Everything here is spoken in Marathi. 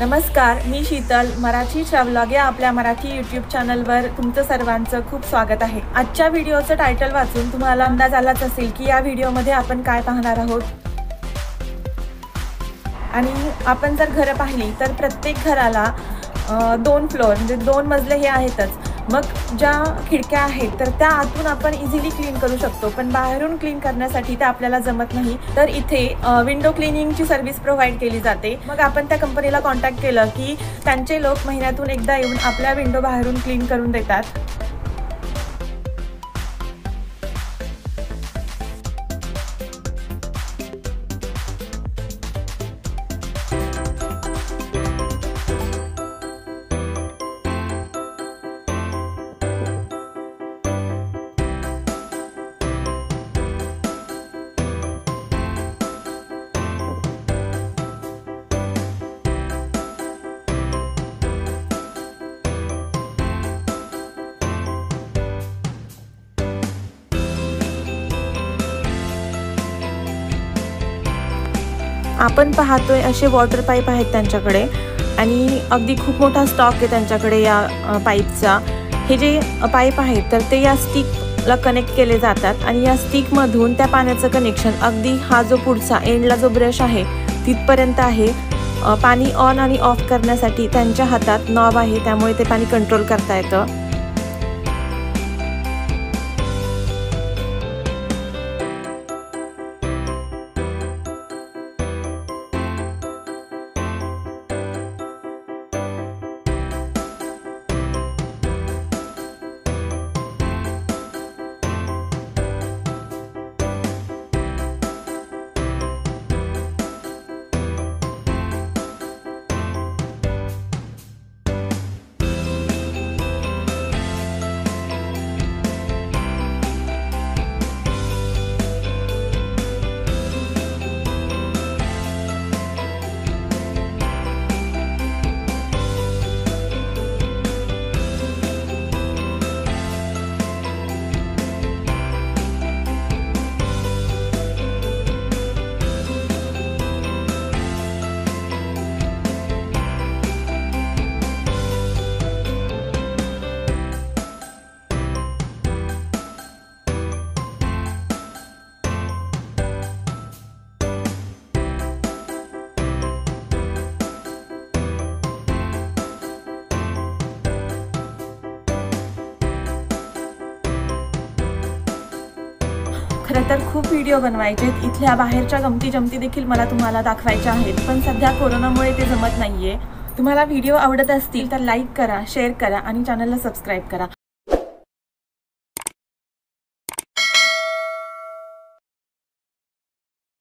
नमस्कार मी शीतल. मराठी ट्रॅव्हलॉग या आपल्या मराठी यूट्यूब चॅनलवर तुमचं सर्वांचं खूप स्वागत आहे. आजच्या व्हिडिओचं टायटल वाचून तुम्हाला अंदाज आलाच असेल की या व्हिडिओमध्ये आपण काय पाहणार आहोत? आणि आपण जर घरं पाहिली तर प्रत्येक घराला दोन फ्लोअर म्हणजे दोन मजले हे आहेतच. मग ज्या खिडक्या आहेत तर त्या आतून आपण इझिली क्लीन करू शकतो. पण बाहेरून क्लीन करण्यासाठी त्या आपल्याला जमत नाही. तर इथे विंडो क्लिनिंगची सर्व्हिस प्रोव्हाइड केली जाते. मग आपण त्या कंपनीला कॉन्टॅक्ट केलं की त्यांचे लोक महिन्यातून एकदा येऊन आपल्या विंडो बाहेरून क्लीन करून देतात. आपण पाहतोय असे वॉटर पाईप आहेत त्यांच्याकडे. आणि अगदी खूप मोठा स्टॉक आहे त्यांच्याकडे या पाईपचा हे जे पाईप आहेत तर ते या स्टिकला कनेक्ट केले जातात. आणि या स्टिकमधून त्या पाण्याचं कनेक्शन अगदी हा जो पुढचा एंडला जो ब्रश आहे तिथपर्यंत आहे. पाणी ऑन आणि ऑफ करण्यासाठी त्यांच्या हातात नॉब आहे त्यामुळे ते पाणी कंट्रोल करता येतं. खरं तर खूप व्हिडिओ बनवायचे आहेत इथल्या बाहेरच्या गमती जमती देखील मला तुम्हाला दाखवायच्या आहेत. पण सध्या कोरोनामुळे ते जमत नाहीये. तुम्हाला व्हिडिओ आवडत असतील तर लाईक करा शेअर करा आणि चॅनलला सबस्क्राईब करा.